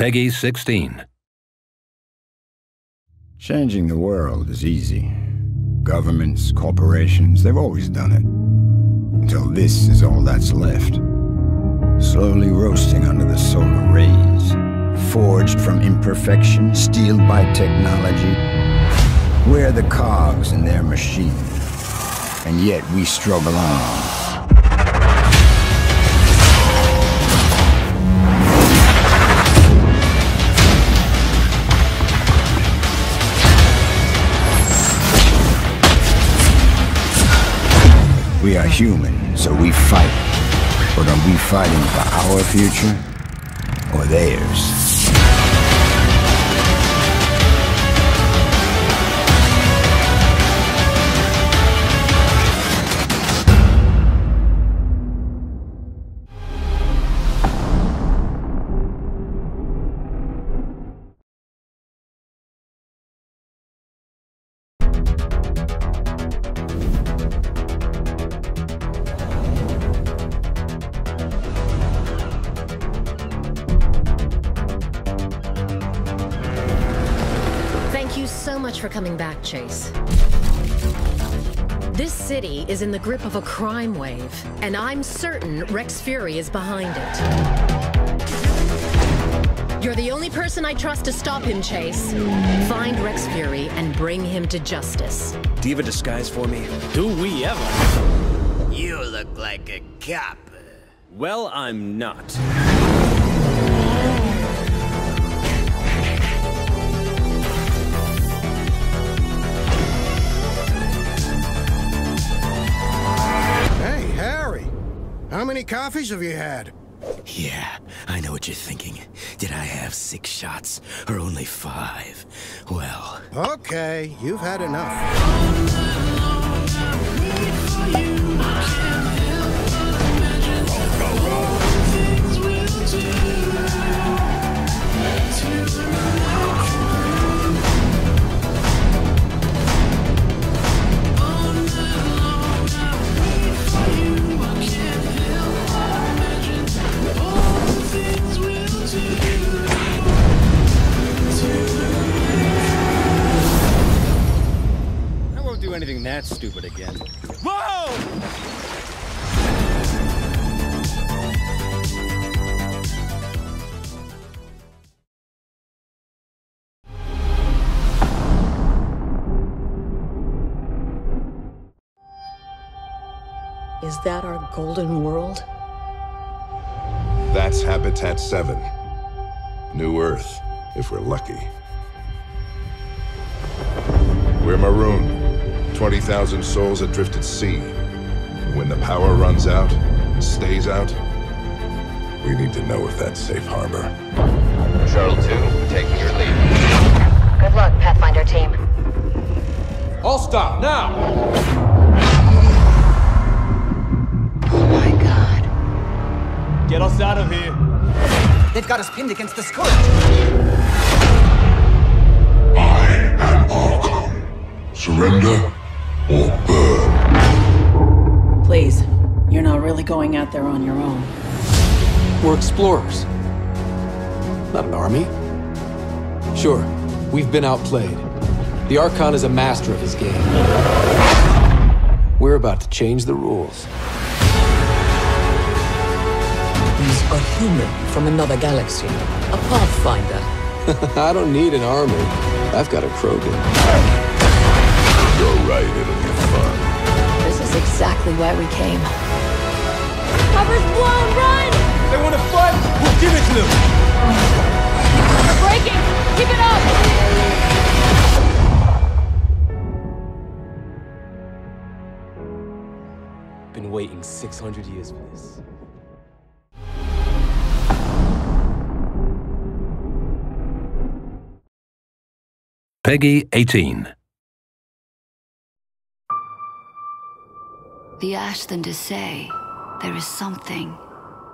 PEGI 16. Changing the world is easy. Governments, corporations, they've always done it. Until this is all that's left. Slowly roasting under the solar rays. Forged from imperfection, steeled by technology. We're the cogs in their machine. And yet we struggle on. We are human, so we fight. But are we fighting for our future or theirs? Much for coming back, Chase. This city is in the grip of a crime wave, and I'm certain Rex Fury is behind it. You're the only person I trust to stop him, Chase. Find Rex Fury and bring him to justice. Do you have a disguise for me? Do we ever? You look like a cop. Well, I'm not. How many coffees have you had? Yeah, I know what you're thinking. Did I have six shots or only five? Well, Okay, you've had enough. That stupid again. Whoa! Is that our golden world? That's Habitat 7. New Earth, if we're lucky. We're marooned. 20,000 souls adrift at sea. When the power runs out, and stays out, we need to know if that's safe harbor. Shuttle 2, taking your lead. Good luck, Pathfinder team. All stop now! Oh my god. Get us out of here. They've got us pinned against the scourge. I am Archon. Surrender or burn. Please, you're not really going out there on your own. We're explorers. Not an army. Sure, we've been outplayed. The Archon is a master of his game. We're about to change the rules. He's a human from another galaxy. A Pathfinder. I don't need an army. I've got a Krogan. You're right, it'll be fun. This is exactly why we came. Cover's blown, run! They want to fight? We'll give it to them! We're breaking! Keep it up! Been waiting 600 years for this. PEGI 18. The Ashlanders say there is something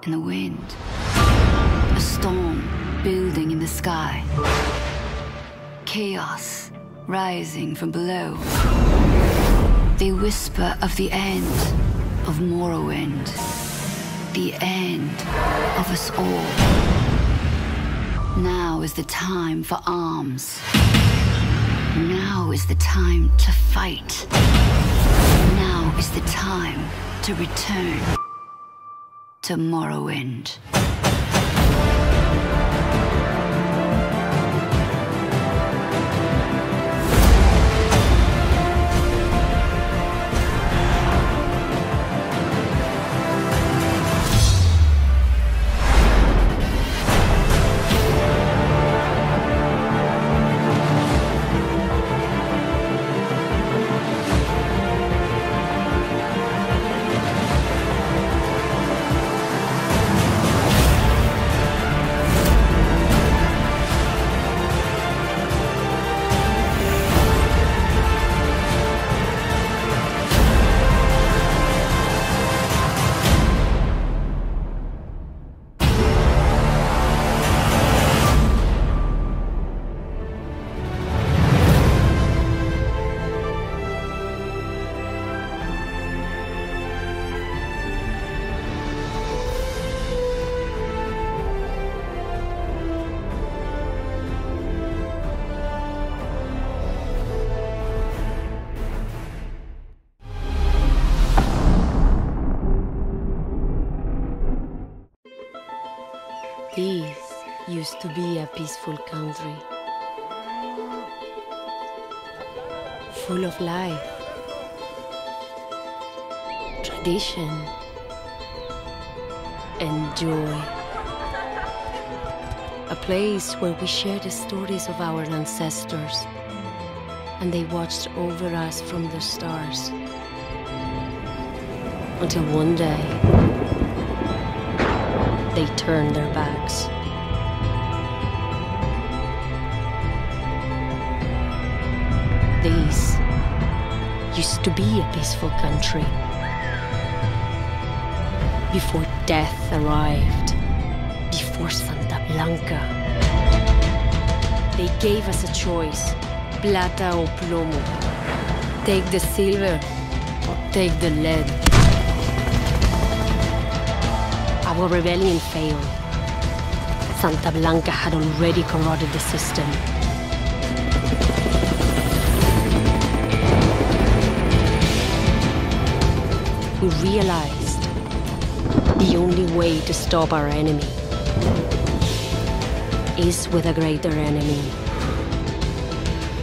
in the wind. A storm building in the sky. Chaos rising from below. They whisper of the end of Morrowind. The end of us all. Now is the time for arms. Now is the time to fight. Is the time to return to Morrowind. To be a peaceful country. Full of life, tradition, and joy. A place where we share the stories of our ancestors, and they watched over us from the stars. Until one day, they turned their backs. Used to be a peaceful country. Before death arrived, before Santa Blanca. They gave us a choice, plata o plomo. Take the silver or take the lead. Our rebellion failed. Santa Blanca had already corroded the system. We realized the only way to stop our enemy is with a greater enemy.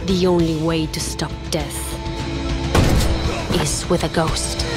The only way to stop death is with a ghost.